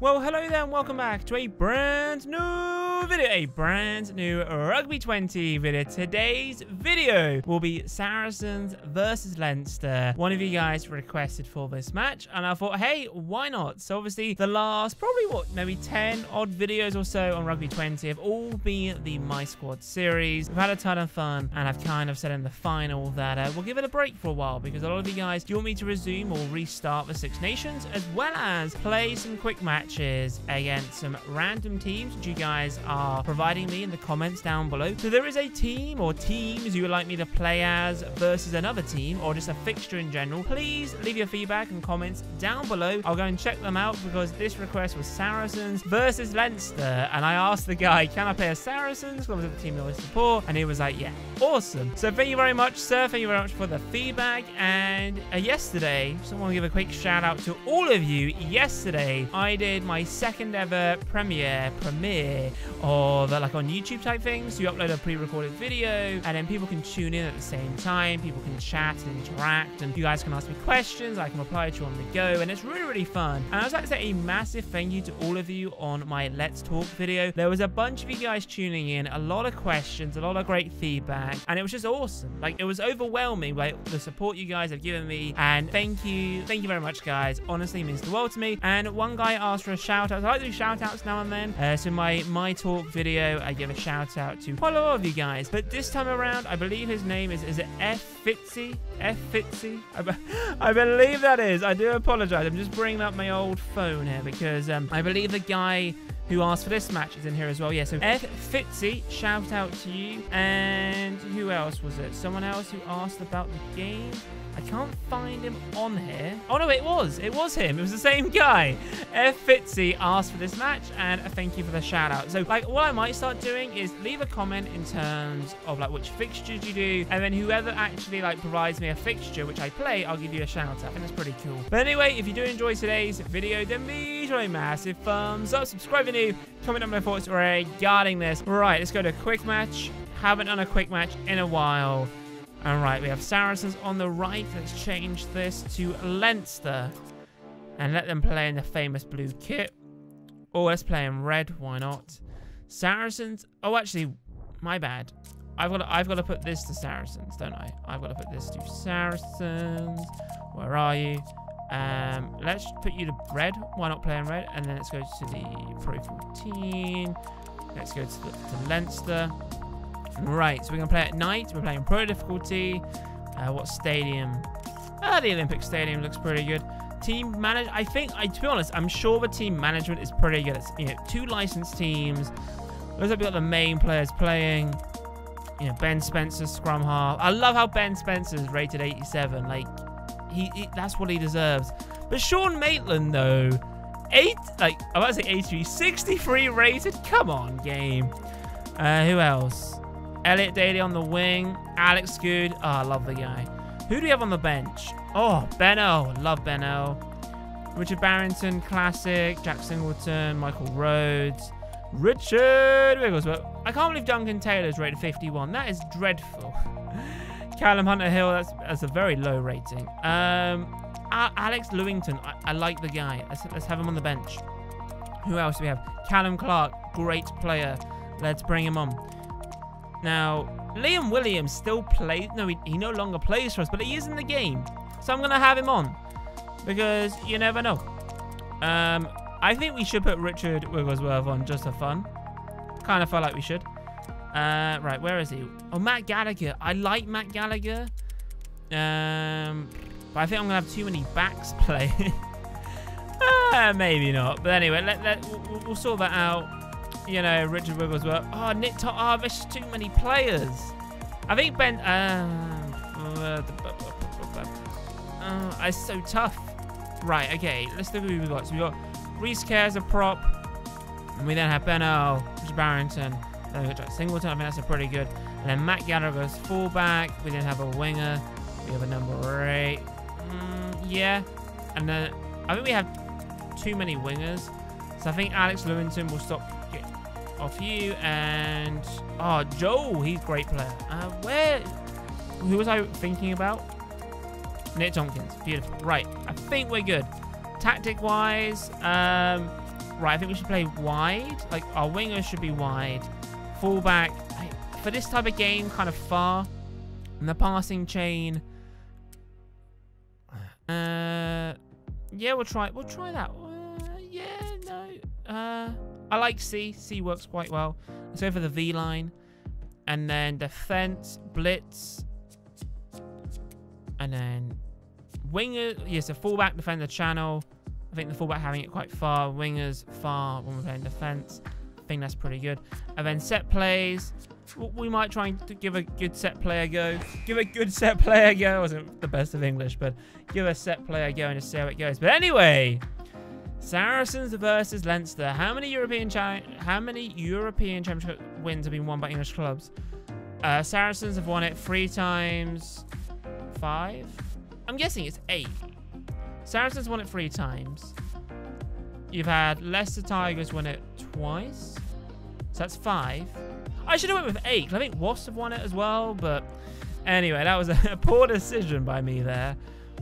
Well, hello there and welcome back to a brand new video, a brand new Rugby 20 video. Today's video will be Saracens versus Leinster. One of you guys requested for this match and I thought, hey, why not? So obviously the last, probably what, maybe 10 odd videos or so on Rugby 20 have all been the My Squad series. We've had a ton of fun and I've kind of said in the final that uh, we'll give it a break for a while because a lot of you guys, do want me to resume or restart the Six Nations as well as play some quick matches matches against some random teams which you guys are providing me in the comments down below. So there is a team or teams you would like me to play as versus another team or just a fixture in general. Please leave your feedback and comments down below. I'll go and check them out because this request was Saracens versus Leinster and I asked the guy, can I play as Saracens? What was the team I was support? And he was like, yeah, awesome. So thank you very much, sir. Thank you very much for the feedback. And uh, yesterday, someone give a quick shout out to all of you. Yesterday, I did did my second ever premiere, premiere of uh, like on YouTube type things. So you upload a pre-recorded video and then people can tune in at the same time. People can chat and interact and you guys can ask me questions. I can reply to you on the go and it's really, really fun. And I would like to say a massive thank you to all of you on my Let's Talk video. There was a bunch of you guys tuning in, a lot of questions, a lot of great feedback, and it was just awesome. Like it was overwhelming like the support you guys have given me. And thank you, thank you very much, guys. Honestly, means the world to me. And one guy asked for a shout out. I like to do shout outs now and then. Uh, so my my talk video, I give a shout out to quite a lot of you guys. But this time around, I believe his name is is it F Fitzy? F Fitzy? I, be I believe that is. I do apologize. I'm just bringing up my old phone here because um, I believe the guy who asked for this match is in here as well. Yeah, so F Fitzy, shout out to you. And who else was it? Someone else who asked about the game. I can't find him on here. Oh, no, it was. It was him. It was the same guy. F. Fitzy asked for this match, and thank you for the shout out. So, like, what I might start doing is leave a comment in terms of, like, which fixtures you do, and then whoever actually, like, provides me a fixture which I play, I'll give you a shout out. I think that's pretty cool. But anyway, if you do enjoy today's video, then be sure a massive thumbs up, subscribe if new, comment down my thoughts regarding this. Right, let's go to a quick match. Haven't done a quick match in a while. All right, we have Saracens on the right. Let's change this to Leinster. And let them play in the famous blue kit. Or let's play in red. Why not? Saracens. Oh, actually, my bad. I've got to, I've got to put this to Saracens, don't I? I've got to put this to Saracens. Where are you? Um, let's put you to red. Why not play in red? And then let's go to the Pro 14. Let's go to, the, to Leinster. Right, so we're going to play at night. We're playing pro difficulty. Uh, what stadium? Ah, the Olympic Stadium looks pretty good. Team manage. I think, I, to be honest, I'm sure the team management is pretty good. It's, you know, two licensed teams. Looks like we got the main players playing. You know, Ben Spencer, scrum half. I love how Ben Spencer's rated 87. Like, he, he that's what he deserves. But Sean Maitland, though, eight, like, I to say 83, 63 rated. Come on, game. Uh, who else? Elliot Daly on the wing. Alex Goode. Oh, I love the guy. Who do we have on the bench? Oh, Benno. Love Benno. Richard Barrington, classic. Jack Singleton, Michael Rhodes. Richard Wigglesworth. I can't believe Duncan Taylor's rated 51. That is dreadful. Callum Hunter Hill, that's, that's a very low rating. Um, Alex Lewington, I, I, like the guy. Let's, let's have him on the bench. Who else do we have? Calum Clark, great player. Let's bring him on. Now, Liam Williams still plays. No, he, he no longer plays for us, but he is in the game. So I'm going to have him on. Because you never know. Um, I think we should put Richard Wigglesworth on just for fun. Kind of felt like we should. Uh, right, where is he? Oh, Matt Gallagher. I like Matt Gallagher. Um, but I think I'm going to have too many backs playing. uh, maybe not. But anyway, let, let, we'll, we'll sort that out you know, Richard Wigglesworth. Oh, Nick Tot. Oh, there's too many players. I think Ben. Uh, uh, it's so tough. Right, okay. Let's look at who we've got. So we got Rhys Carré as a prop. And we then have Benno, Richard Barrington. Then we got Jack Singleton. I think that's a pretty good. And then Matt Gallagher goes fullback. We then have a winger. We have a number eight. Mm, yeah. And then I think we have too many wingers. So I think Alex Lewington will stop off you. And, oh, Joe, he's great player. Uh, where, who was I thinking about? Nick Tompkins. Beautiful. Right. I think we're good. Tactic-wise, um, right, I think we should play wide. Like, our wingers should be wide. Fullback, for this type of game, kind of far. And the passing chain... Uh, yeah, we'll try. We'll try that. Uh, yeah, no. Uh, I like C. C works quite well. Let's go for the V line, and then defense, blitz, and then winger. Yes, a fullback defender channel. I think the fullback having it quite far. Wingers far when we're playing defense. I think that's pretty good. And then set plays. We might try and give a good set play a go. Give a good set play a go. wasn't the best of English, but give a set play a go and just see how it goes. But anyway, Saracens versus Leinster. How many European how many European Championship wins have been won by English clubs? Uh, Saracens have won it three times. Five? I'm guessing it's eight. Saracens won it three times. You've had Leicester Tigers win it twice. So that's five. I should have went with eight. I think Wasps have won it as well. But anyway, that was a poor decision by me there.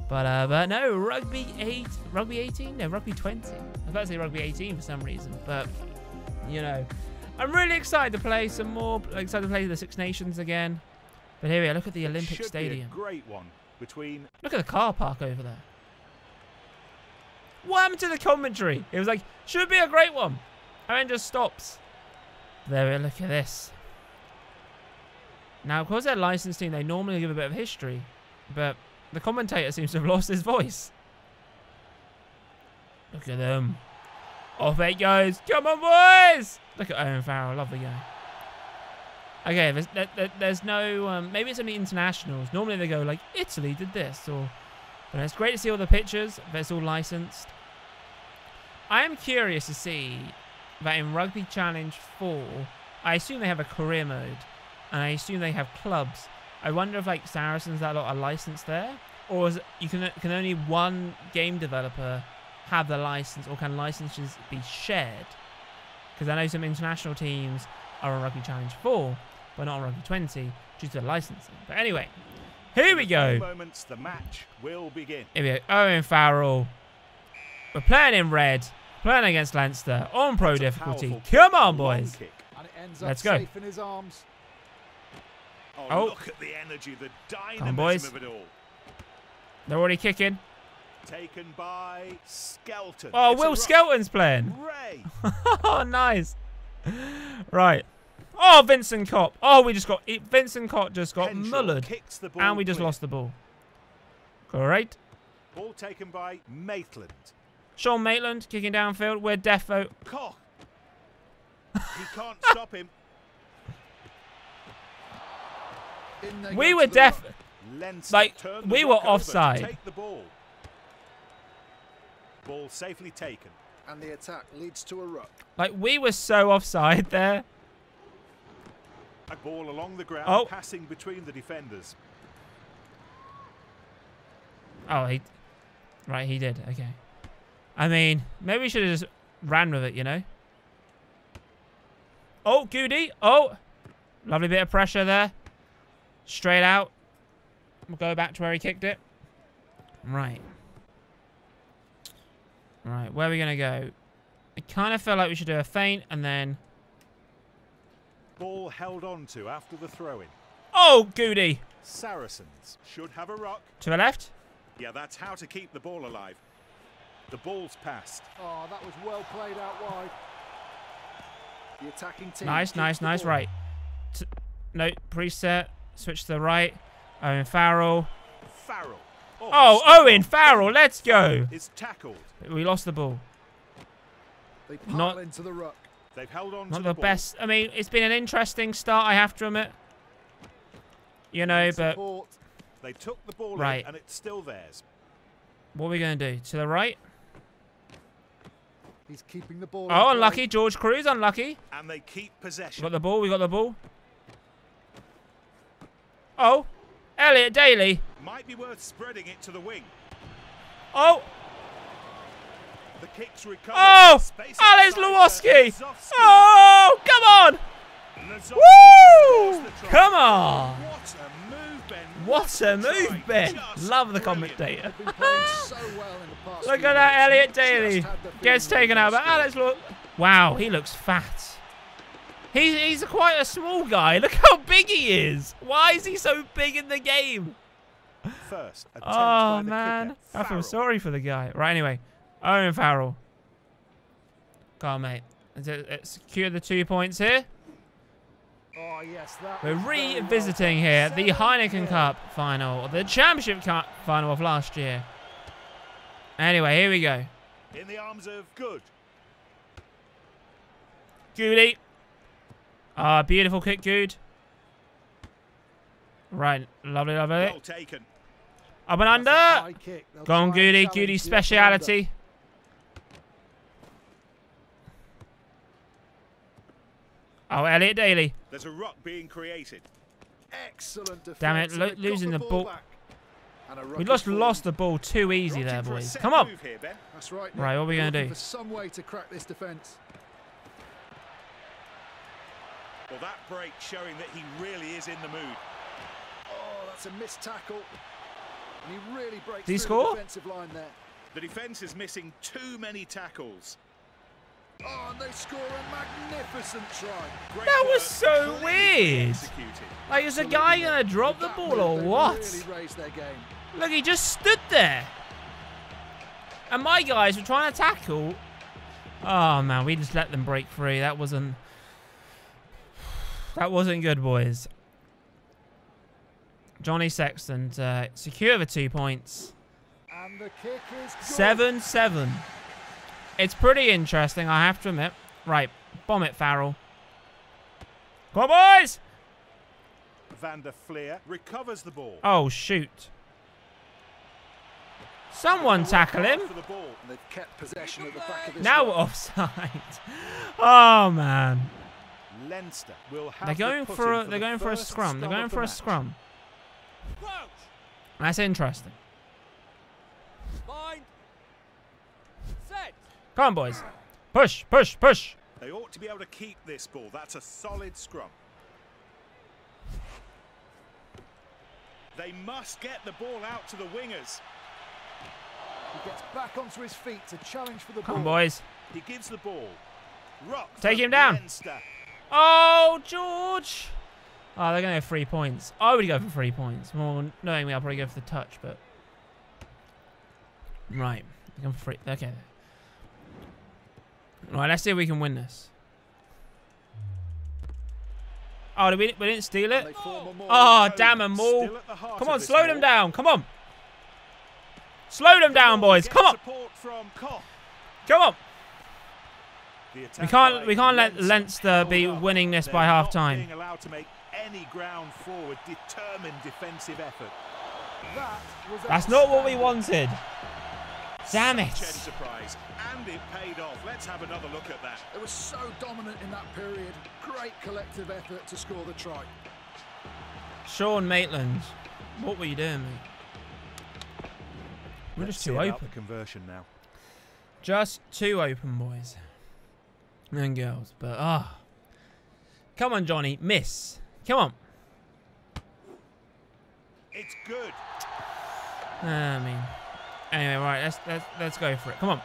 But uh, but no, rugby eight, rugby 18, no, rugby 20. I was about to say rugby 18 for some reason, but you know, I'm really excited to play some more. Excited to play the Six Nations again. But here we are. Look at the Olympic Stadium. great one between. Look at the car park over there. What happened to the commentary? It was like, should be a great one. And then just stops. There we look at this. Now, of course, they're licensed team. They normally give a bit of history. But the commentator seems to have lost his voice. Look at them. Off it goes. Come on, boys. Look at Owen Farrell. Love the guy. Okay, there's, there, there's no... Um, maybe it's only internationals. Normally they go like, Italy did this. or. But it's great to see all the pictures. It's all licensed. I am curious to see that in Rugby Challenge 4, I assume they have a career mode, and I assume they have clubs. I wonder if like Saracens that lot are licensed there, or is it, you can can only one game developer have the license, or can licenses be shared? Because I know some international teams are on Rugby Challenge 4, but not on Rugby 20 due to the licensing. But anyway, here we go. Moments, the match will begin. Here we go. Owen Farrell. We're playing in red. Playing against Leinster on pro difficulty. Come on, boys. Let's go. Oh, oh, look at the energy, the dynamism on, boys. of it all. They're already kicking. Taken by Skelton. Oh, it's Will Skelton's playing. Oh, nice. Right. Oh, Vincent Koch. Oh, we just got Vincent Koch just got mullered, kicks the ball and we just clear. lost the ball. Great. Ball taken by Maitland. Sean Maitland kicking downfield. We're defo. Koch. He can't stop him. We were def. Like, we were rock over to offside. Take the ball. Ball safely taken. And the attack leads to a ruck. Like we were so offside there. A ball along the ground, Oh. passing between the defenders. Oh, he. Right, he did. Okay. I mean, maybe we should have just ran with it, you know? Oh, Goody. Oh. Lovely bit of pressure there. Straight out. We'll go back to where he kicked it. Right. Right, where are we going to go? I kind of feel like we should do a feint and then... Ball held on to after the throw-in. Oh, Goody. Saracens should have a rock. To the left. Yeah, that's how to keep the ball alive. The ball's passed. Oh, that was well played out wide. The attacking team. Nice, nice, nice. ball. Right. T no, preset. Switch to the right. Owen Farrell. Farrell. Oh, oh the Owen Farrell. Let's go. Is tackled. We lost the ball. They Not- into the ruck. They've held on Not to the the, best. I mean, it's been an interesting start, I have to admit. You know, but Support. They took the ball Right. in and it's still theirs. what are we going to do? To the right? He's keeping the ball. Oh, in Oh, play. unlucky. George Kruis, unlucky. And they keep possession. We possession. got the ball. We got the ball. Oh, Elliot Daly. Might be worth spreading it to the wing. Oh, The kick's recovered. Oh, Space Alex outside Lozowski. oh, come on. Lozowski Woo! scores the try. Come on. What a move Ben. What a move. Ben. Love the brilliant. commentator. They've been playing so well the Look at that. Elliot Daly. Gets taken they out, but. Alex look. Wow, he looks fat. He's, he's quite a small guy. Look how big he is. Why is he so big in the game? First Oh, man. I feel sorry for the guy. Right, anyway. Owen Farrell. Go on, mate. It uh, secure the two points here. Oh, yes, that We're revisiting here the Heineken. Cup final, the Championship Cup final of last year. Anyway, here we go. In the arms of Goode. Goody. Ah, beautiful kick, Goode. Right, lovely, lovely. Well taken. Up and under. high kick. They'll Go on, try Goody. Goody's the upper under. speciality. Oh, Elliot Daly. There's a rock being created. Excellent defense. Damn it, lo- losing the ball. back. And a We just lost the ball too easy Opting there, boys. Come on. Here. That's right. Right, what are we gonna do? Some way to crack this defence. Well, that break showing that he really is in the mood. Oh, that's a missed tackle. And he really breaks Did he through score? the defensive line there. The defence is missing too many tackles. Oh, and they score a magnificent try. Great That was so weird. executed. Like, is the guy going to drop the ball move, or what? Really their game. Look, he just stood there. And my guys were trying to tackle. Oh, man, we just let them break free. That wasn't... That wasn't good, boys. Johnny Sexton uh, secure the two points. And the kick is good. 7 7. It's pretty interesting, I have to admit. Right, bomb it, Farrell. Come on, boys! Van der Flier recovers the ball. Oh, shoot. Someone tackle him. For the ball. And they've kept possession at the back of this Now we're offside. Oh, man. Leinster will have They're going the for a, they're going for a scrum. They're going for a match. scrum. That's interesting. Bind. Set. Come on, boys. Push, push, push. They ought to be able to keep this ball. That's a solid scrum. They must get the ball out to the wingers. He gets back onto his feet to challenge for the Come on, ball. boys. He gives the ball. Rock Take him down. Leinster. Oh, George. Oh, they're going to go three points. I would go for three points. More knowing me, I'll probably go for the touch, but. Right. They're going for three. Okay. Right, let's see if we can win this. Oh, did we, we didn't steal it? they form a more Oh, damn 'em all. still at the heart Come on, slow them down. Come on. Slow them down, boys. Come on. Support from Koch. Come on. The We can't we can't let Leinster Leinster be winning this by half time. allowed to make any ground forward, determined defensive effort. That That's not what we wanted. Damn it. Such enterprise, and it paid off. Let's have another look at that. It was so dominant in that period. Great collective effort to score the try. Sean Maitland, what were you doing, mate? We're Let's just too open. conversion now. Just too open, boys and girls. But ah, come on, Johnny, miss. Come on. It's good. I mean, anyway, right. Let's let's let's go for it. Come on.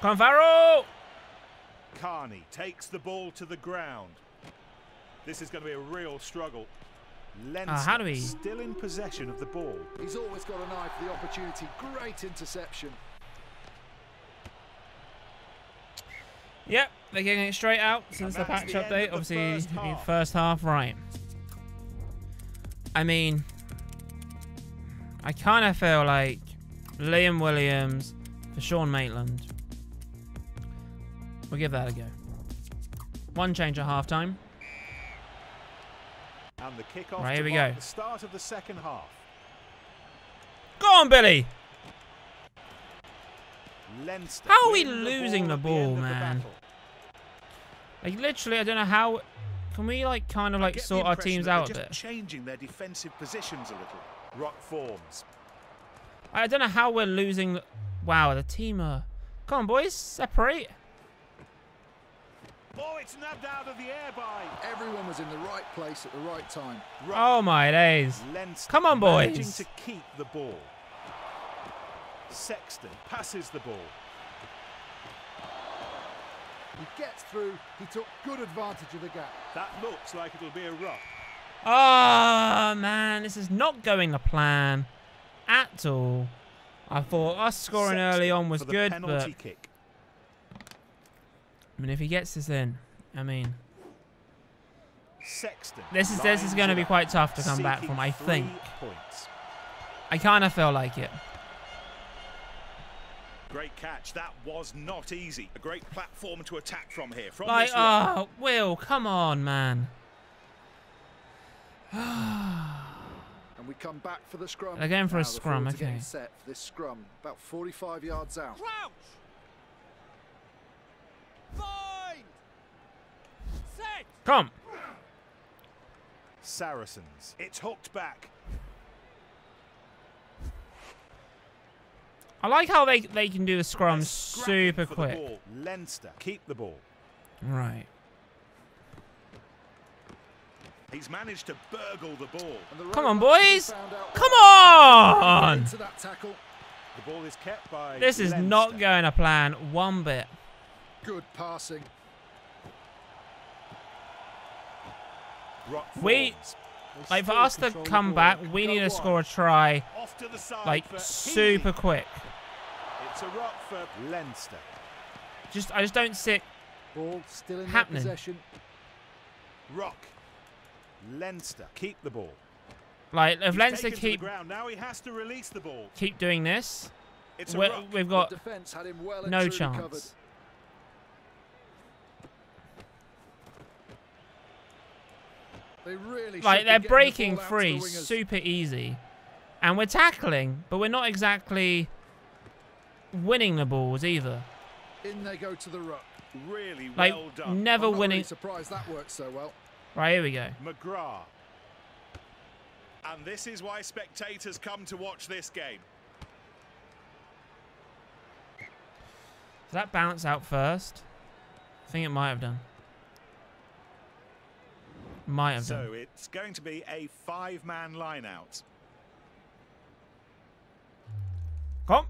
Come on, Farrell. Kearney takes the ball to the ground. This is going to be a real struggle. Leinster Uh, how do we- still in possession of the ball. He's always got an eye for the opportunity. Great interception. Yep, they're getting it straight out since the patch the update. the Obviously, first half. first half, right. I mean, I kind of feel like Liam Williams for Sean Maitland. We'll give that a go. One change at half time. And the kick-off Right, here we go. the start of the second half. Go on, Billy. Leinster How are we losing the at the ball, end the man? battle. Like, literally, I don't know how. Can we, like, kind of, like, sort our teams out a bit? changing their defensive positions a little. Rock forms. I don't know how we're losing. the- Wow, the team are. Come on, boys, separate. Oh, it's nabbed out of the air by Everyone was in the right place at the right time. Oh my days. Leinster. Come on, Managing boys. to keep the ball. Sexton passes the ball. He gets through. He took good advantage of the gap. That looks like it'll be a rough. Ah, oh man, this is not going to plan at all. I thought us scoring Sexton early on was good, but kick. I mean, if he gets this in, I mean, Sexton. this is this is going to be quite tough to come back from. I think. Points. I kind of feel like it. Great catch. That was not easy. A great platform to attack from here. From Like, this ruck. oh, Will, come on, man. And we come back for the scrum. They're for a Now the scrum, forwards are getting okay. set for this scrum, about 45 yards out. Crouch! Bind! Set! Come. Saracens. It's hooked back. I like how they they can do the scrum super for the quick. ball. Leinster keep the ball. Right. He's managed to burgle the ball. The Come on, boys. Come on. Into that tackle. The ball is kept by. This is not going to plan one bit. Good passing. Rock We- They Like for us to come back, we need to score a try Off to the side like super quick. It's a rock for Leinster. Just I just don't see it. Ball still in happening. possession. Rock. Leinster keep the ball. Like if He's Leinster taken the keep ground. Now he has to release the ball. keep doing this, It's a we rock. we've got defence had him well no truly covered. chance. They really like they're breaking ball out to the free wingers. super easy, and we're tackling, but we're not exactly winning the balls either. In they go to the ruck. Really Like well done. never I'm winning. really surprised that so well. Right here we go. McGrath. And this is why spectators come to watch this game. Does that bounce out first? I think it might have done. Might have done. So it's going to be a five-man line-out. Come.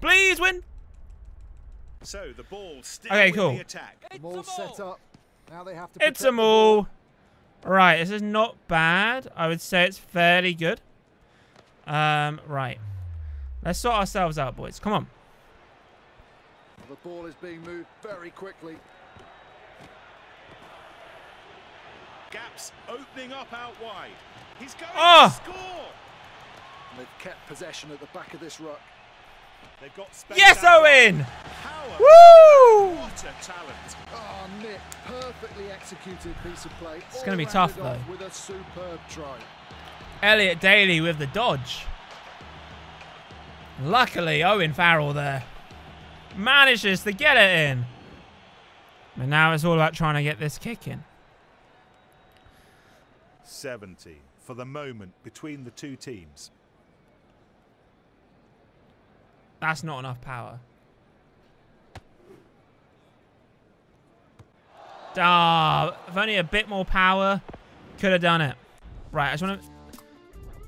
Please win. So the ball still Okay, cool. the attack. It's All a set up. Now they have to. It's a the mall. Right, this is not bad. I would say it's fairly good. Um, right. Let's sort ourselves out, boys. Come on. The ball is being moved very quickly. Gaps opening up out wide. He's going Oh! to score. And they've kept possession at the back of this ruck. They've got space Yes, Owen! wide. Power. Woo! What a talent. Oh, Nick, perfectly executed piece of play. It's gonna be tough, though. With a superb try. Elliot Daly with the dodge. Luckily, Owen Farrell there manages to get it in. But now it's all about trying to get this kick in. 70 for the moment between the two teams. That's not enough power. Ah, if only a bit more power, could have done it. Right, I just want to.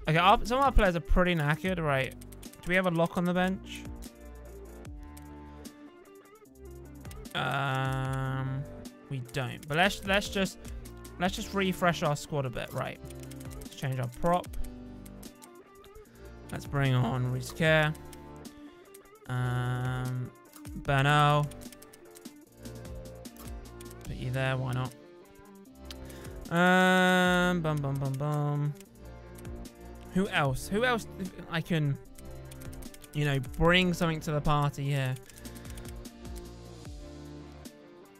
Okay, our, some of our players are pretty knackered. Right, do we have a lock on the bench? Um, we don't. But let's let's just let's just refresh our squad a bit. Right, let's change our prop. Let's bring on Rhys Carré. Um, Beno. Put you there, why not? Um, bum bum bum bum. Who else? Who else I can, you know, bring something to the party here?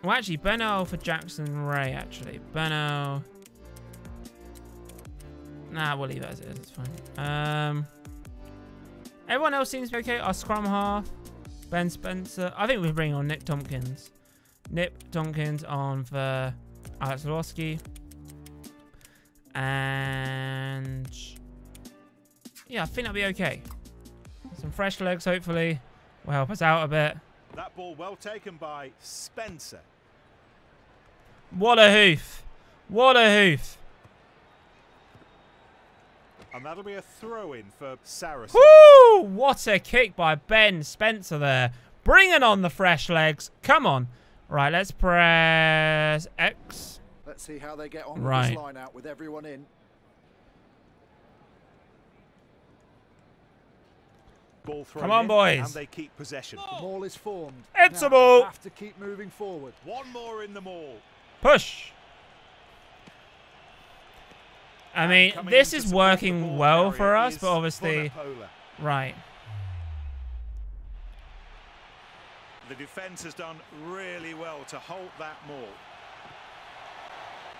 Well, actually, Beno for Jackson Wray, actually. Beno. Nah, we'll leave it as it is. It's fine. Um, everyone else seems to be okay. Our scrum half, Ben Spencer. I think we bring on Nick Tompkins. Nick Tompkins on for Alex Lozowski. And yeah, I think that'll be okay. Some fresh legs, hopefully, will help us out a bit. That ball well taken by Spencer. What a hoof. What a hoof. And that'll be a throw-in for Saracens. Woo! What a kick by Ben Spencer there. Bringing on the fresh legs. Come on. Right, let's press X. Let's see how they get on Right. with this line out with everyone in. Ball thrown Come on, in, boys. And they keep possession. The ball is formed. It's Now a ball. they Have to keep moving forward. One more in the maul. Push. I mean, this is working well for us, but obviously... Vunipola. Right. The defence has done really well to halt that maul.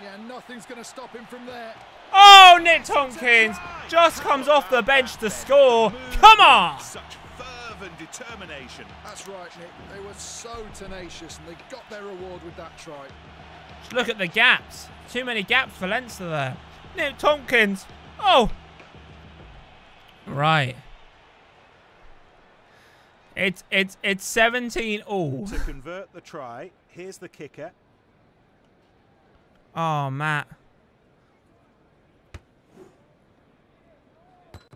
Yeah, nothing's going to stop him from there. Oh, Nick Tompkins just comes off the bench to score. Come on. Such fervent determination. That's right, Nick. They were so tenacious and they got their reward with that try. Just look at the gaps. Too many gaps for Leinster there. Nick Tompkins. Oh. Right. It's it's it's 17 all. To convert the try, here's the kicker. Oh, Matt.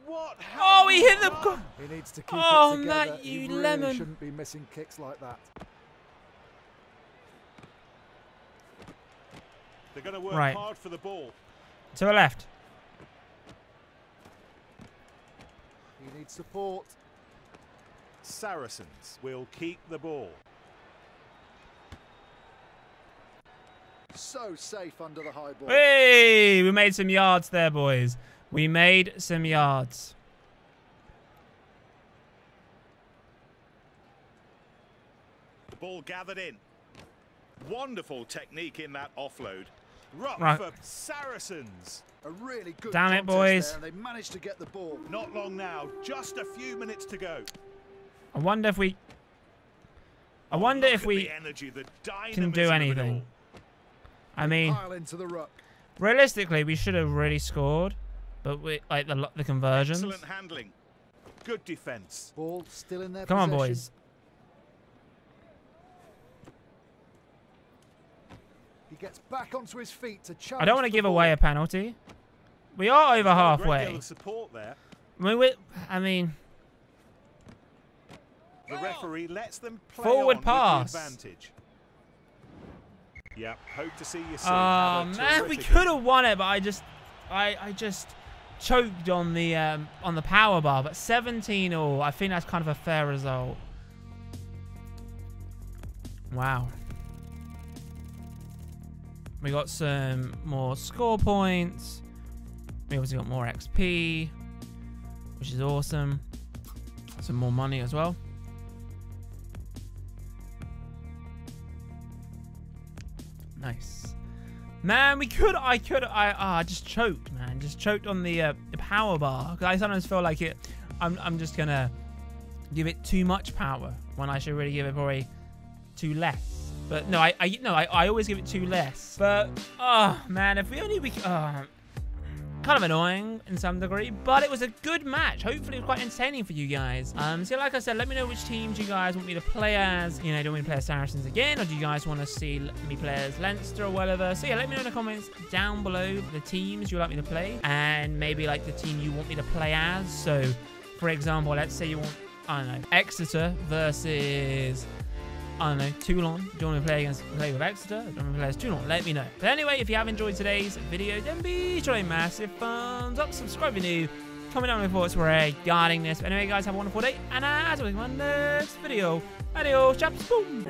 What? Oh, he hit the goal. He needs to keep Oh, it together. Matt, he you really lemon. shouldn't be missing kicks like that. They're going to work Right. hard for the ball. To the left. He needs support. Saracens will keep the ball. So safe under the high ball. Hey, we made some yards there, boys. We made some yards. The ball gathered in. Wonderful technique in that offload. Rock Right. for Saracens. A really good Damn it, boys. there, they managed to get the ball. Not long now, just a few minutes to go. I wonder if we. I wonder Look if we the energy, the can do dynamism of it anything. I mean, into the ruck. realistically, we should have really scored, but we like the the conversions. Excellent handling. Good defence. Ball still in their Come on, boys. Gets back onto his feet to challenge I don't want to give away a penalty. We are over Got great halfway. deal of support there. I mean, we, I mean, The referee lets them play Forward on with pass. the advantage. Yeah, hope to see you soon. oh man, we could have won it, but I just, I, I just choked on the um, on the power bar. But 17 all, I think that's kind of a fair result. Wow. We got some more score points. We obviously got more XP, which is awesome. Some more money as well. Nice. Man, we could, I could, I, ah, I just choked, man. Just choked on the, uh, the power bar. 'Cause I sometimes feel like it, I'm, I'm just gonna give it too much power when I should really give it probably too less. But no, I, I no, I, I always give it two less. But, oh, man, if we only, we, oh, kind of annoying in some degree, but it was a good match. Hopefully, it was quite entertaining for you guys. Um, so like I said, let me know which teams you guys want me to play as. You know, do me to play as Saracens again, or do you guys want to see me play as Leinster or whatever? So yeah, let me know in the comments down below the teams you'd like me to play, and maybe like the team you want me to play as. So, for example, let's say you want, I don't know, Exeter versus I don't know, Toulon. Do you want to play against play with Exeter? Do you want to play as Toulon? Let me know. But anyway, if you have enjoyed today's video, then be sure to massive thumbs up, subscribe if you're new, comment down your thoughts regarding this. But anyway, guys, have a wonderful day, and I'll see you in my next video. Adios, chaps. Boom.